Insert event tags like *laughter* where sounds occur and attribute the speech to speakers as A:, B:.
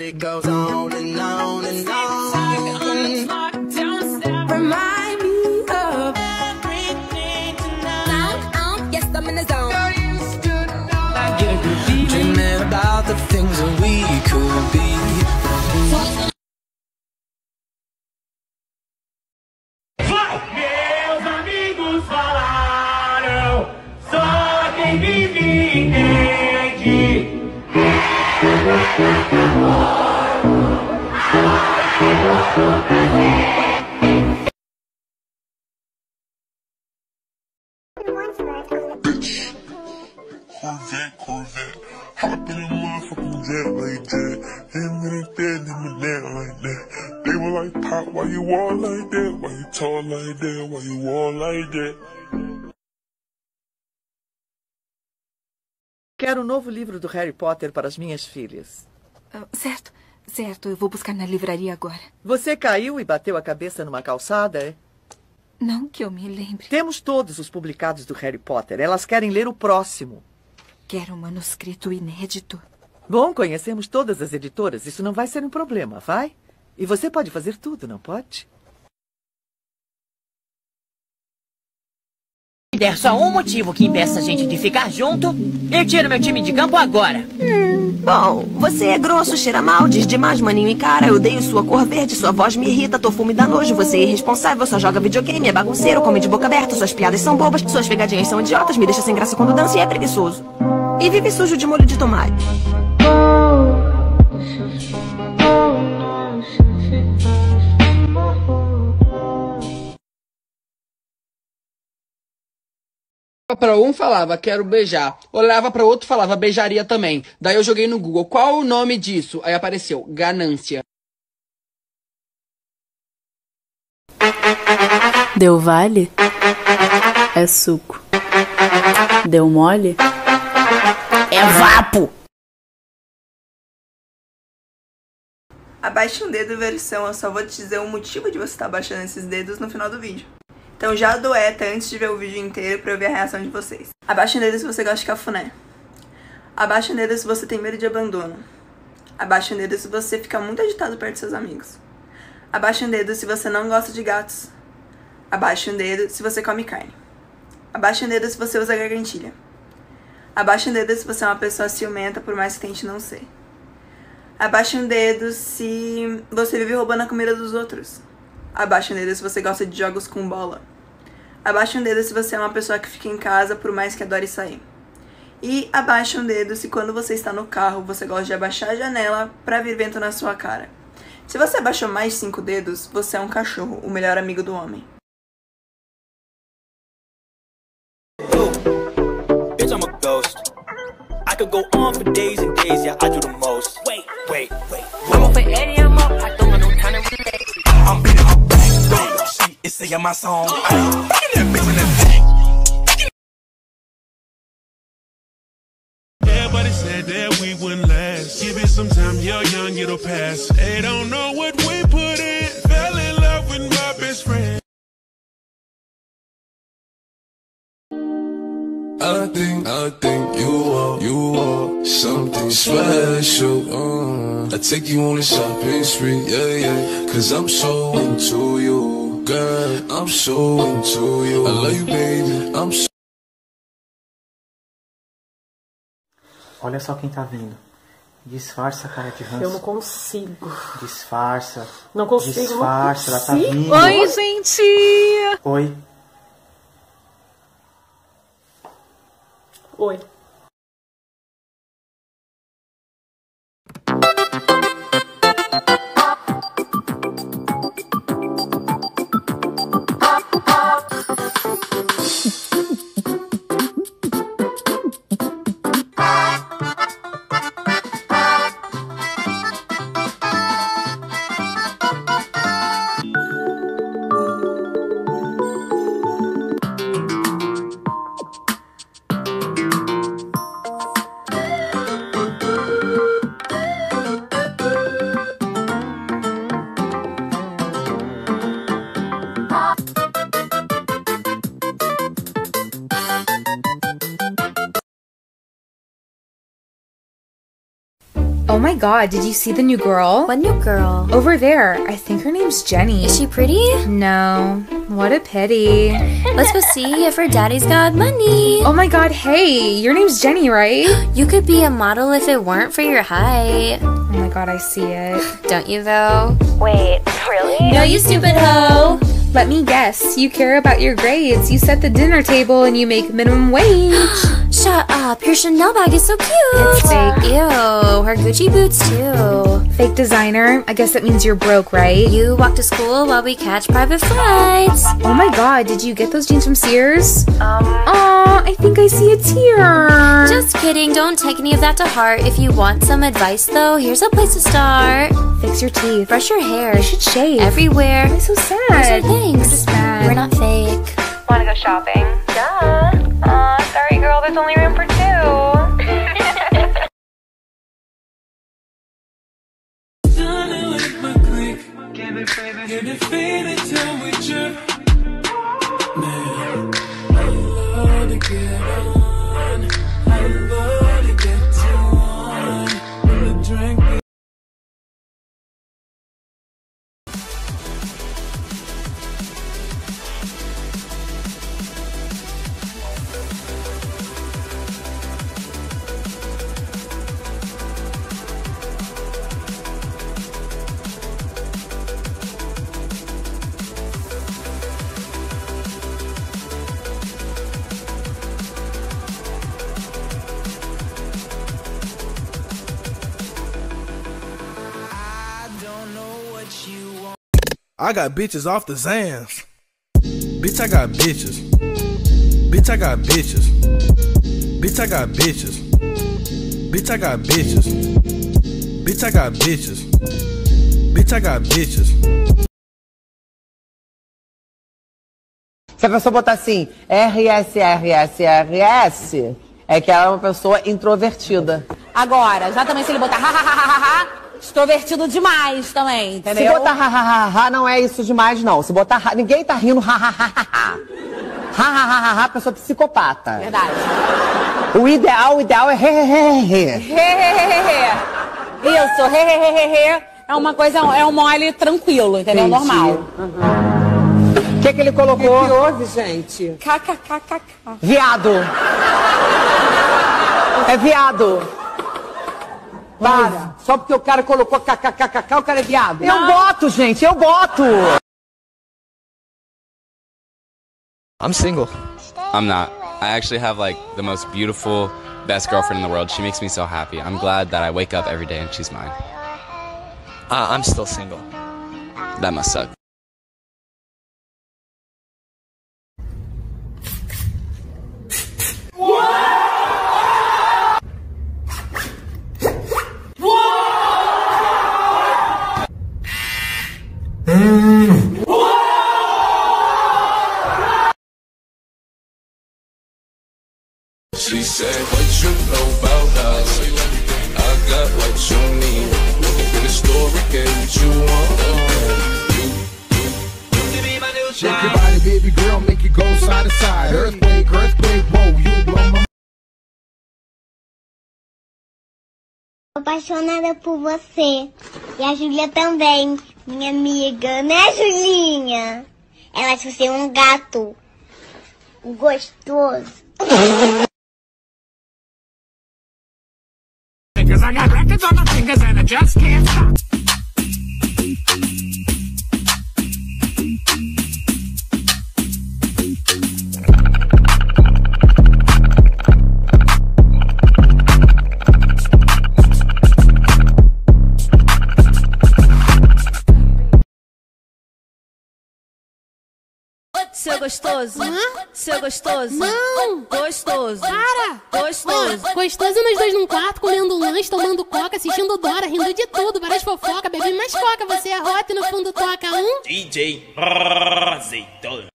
A: It goes on and on and on.
B: Corvette, Corvette. Hop in a motherfucking jet like that. Him and that, him that like that. They were like, Pop, why you all like that? Why you tall like that? Why you all like that?
C: Quero um novo livro do Harry Potter para as minhas filhas.
D: Ah, certo, certo. Eu vou buscar na livraria agora.
C: Você caiu e bateu a cabeça numa calçada, é?
D: Não que eu me lembre.
C: Temos todos os publicados do Harry Potter. Elas querem ler o próximo.
D: Quero um manuscrito inédito.
C: Bom, conhecemos todas as editoras. Isso não vai ser um problema, vai? E você pode fazer tudo, não pode?
E: Der só um motivo que impeça a gente de ficar junto, eu tiro meu time de campo agora.
F: Bom, você é grosso, cheira mal, diz demais, maninho e cara. Eu odeio sua cor verde, sua voz me irrita, tô fume da nojo. Você é irresponsável, só joga videogame, é bagunceiro, come de boca aberta, suas piadas são bobas, suas pegadinhas são idiotas, me deixa sem graça quando dança e é preguiçoso. E vive sujo de molho de tomate.
G: Para um falava quero beijar, olhava para outro falava beijaria também. Daí eu joguei no Google qual o nome disso, aí apareceu ganância.
H: Deu vale? É suco. Deu mole?
E: É vapo!
I: Abaixe um dedo versão, eu só vou te dizer o motivo de você estar abaixando esses dedos no final do vídeo. Então já doeta antes de ver o vídeo inteiro pra eu ver a reação de vocês. Abaixe um dedo se você gosta de cafuné. Abaixe um dedo se você tem medo de abandono. Abaixe um dedo se você fica muito agitado perto dos seus amigos. Abaixe um dedo se você não gosta de gatos. Abaixe um dedo se você come carne. Abaixe um dedo se você usa gargantilha. Abaixe um dedo se você é uma pessoa ciumenta, por mais que tente não ser. Abaixe um dedo se você vive roubando a comida dos outros. Abaixe um dedo se você gosta de jogos com bola. Abaixe um dedo se você é uma pessoa que fica em casa, por mais que adore sair. E abaixe um dedo se quando você está no carro, você gosta de abaixar a janela para vir vento na sua cara. Se você abaixou mais cinco dedos, você é um cachorro, o melhor amigo do homem.
J: Bitch, back, singing my song. Ay, fucking that bitch in the tank.
B: Everybody said that we wouldn't last. Give it some time, you're young, it'll pass. They don't know what we put in. Fell in love with my best friend.
K: I think, I think you are, you are something special. Uh, I take you on a shopping spree, yeah, yeah. Cause I'm so into you, girl. I'm so into you. I love you, baby. I'm so.
L: Olha só quem tá vindo. Disfarça a cara de ranço.
M: Eu não consigo.
L: Disfarça.
M: Não consigo.
L: Disfarça,
M: não
L: ela tá vindo.
M: Oi, gente.
L: Oi.
M: Oi.
N: Oh my god, did you see the new girl?
O: What new girl?
N: Over there. I think her name's Jenny.
O: Is she pretty?
N: No. What a pity.
O: Let's go see if her daddy's got money.
N: Oh my god, hey, your name's Jenny, right? *gasps*
O: You could be a model if it weren't for your height.
N: Oh my god, I see it. *laughs*
O: Don't you though?
M: Wait, really?
O: No, you stupid hoe.
N: Let me guess. You care about your grades. You set the dinner table and you make minimum wage. *gasps* *gasps*
O: Shut up. Your Chanel bag is so cute.
N: It's fake.
O: Ew. Her Gucci boots too.
N: Fake designer. I guess that means you're broke, right?
O: You walk to school while we catch private flights.
N: Oh my god, did you get those jeans from Sears?
M: Um,
N: Aw, I think I see a tear.
O: Just kidding. Don't take any of that to heart. If you want some advice though, here's a place to start.
N: Fix your teeth.
O: Brush your hair.
N: You should shave.
O: Everywhere.
N: I'm so
O: Those
N: sad.
O: are things.
N: Just mad.
O: We're not fake.
M: wanna go shopping? Duh. Girl, there's only room for two.
P: I got bitches off the Zans. Bitch, I got bitches. Bitch, I got bitches. Bitch, I got bitches. Bitch, I got bitches. Bitch, I got bitches. Bitch, I got bitches.
Q: Se a pessoa botar assim, RS, RS, RS, é que ela é uma pessoa introvertida.
R: Agora, já também se ele botar ha, ha, ha, ha, ha, ha, extrovertido demais também, entendeu?
Q: Se botar ha, ha, ha, ha, não é isso demais, não. Se botar ha, ninguém tá rindo ha, ha, ha, ha, ha. Ha, ha, ha, ha, pessoa psicopata.
R: Verdade.
Q: O ideal, o ideal é he, he, he. He,
R: he, he, he, he. Isso, he, he, he, he, he. É uma coisa, é um mole tranquilo, entendeu?
Q: Entendi.
R: Normal.
Q: O que, que ele colocou?
R: O que que houve, gente? KKKKK.
Q: Viado. É viado.
S: Para. Só porque o cara colocou kkkk, o cara é viado.
Q: Eu boto, gente, eu boto.
T: I'm single. I'm not. I actually have like the most beautiful, best girlfriend in the world. She makes me so happy. I'm glad that I wake up every day and she's mine. Uh, I'm still single. That must suck.
K: She said, What you know about us? I got what you need. Look in the store, get what you want.
U: Shake your body, baby girl, make it go side to side. Earthquake, earthquake, whoa, you blow my
V: apaixonada por você. E a Júlia também, minha amiga, né, Julinha? Ela acha você um gato gostoso.
W: Just can't
X: Seu gostoso? Seu gostoso?
Y: Não!
X: Gostoso.
Y: Para!
X: Gostoso.
Y: Ó, gostoso nós dois num quarto, comendo lanche, tomando coca, assistindo Dora, rindo de tudo, várias fofocas, bebendo mais coca, você é hot no fundo toca um.
Z: DJ Azeitona.